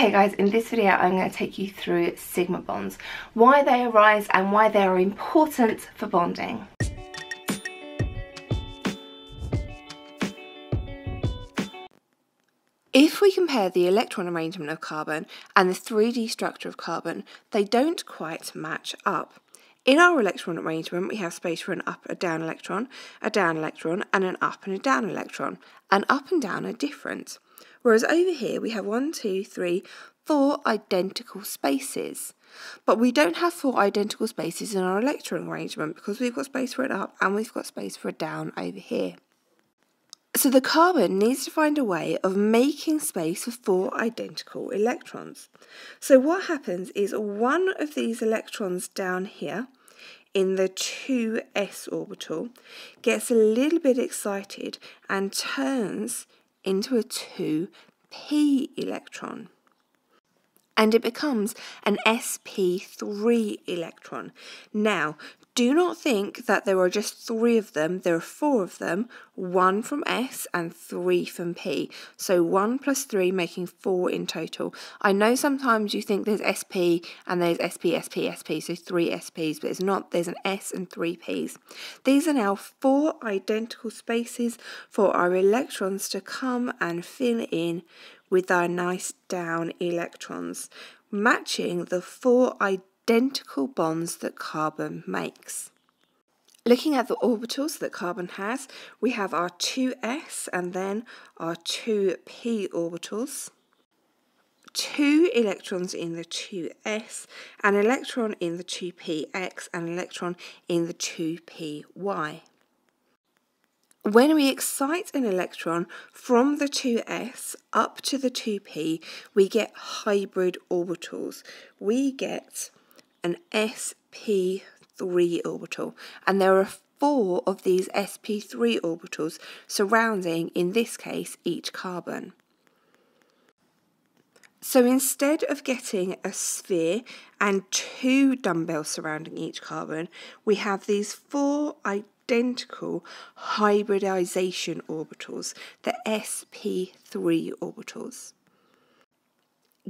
Hey guys, in this video I'm going to take you through sigma bonds, why they arise and why they are important for bonding. If we compare the electron arrangement of carbon and the 3D structure of carbon, they don't quite match up. In our electron arrangement, we have space for an up, a down electron, a down electron, and an up and a down electron. And up and down are different. Whereas over here, we have one, two, three, four identical spaces. But we don't have four identical spaces in our electron arrangement because we've got space for an up and we've got space for a down over here. So the carbon needs to find a way of making space for four identical electrons. So what happens is one of these electrons down here in the 2s orbital gets a little bit excited and turns into a 2p electron and it becomes an sp3 electron. Now, do not think that there are just three of them, there are four of them, one from S and three from P. So one plus three making four in total. I know sometimes you think there's SP and there's SP, SP, SP, so three SPs, but it's not, there's an S and three Ps. These are now four identical spaces for our electrons to come and fill in with our nice down electrons, matching the four identical bonds that carbon makes. Looking at the orbitals that carbon has, we have our 2s and then our 2p orbitals. Two electrons in the 2s, an electron in the 2px, and an electron in the 2py. When we excite an electron from the 2s up to the 2p, we get hybrid orbitals. We get an sp3 orbital, and there are four of these sp3 orbitals surrounding, in this case, each carbon. So instead of getting a sphere and two dumbbells surrounding each carbon, we have these four identical hybridization orbitals, the sp3 orbitals,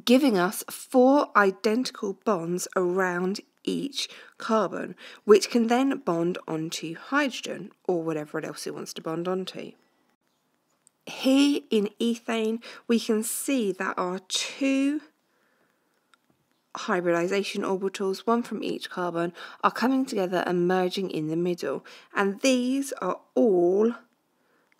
giving us four identical bonds around each carbon, which can then bond onto hydrogen or whatever else it wants to bond onto. Here in ethane, we can see that our two hybridization orbitals, one from each carbon, are coming together and merging in the middle. And these are all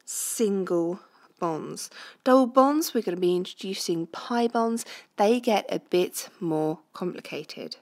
single bonds. Double bonds, we're going to be introducing pi bonds. They get a bit more complicated.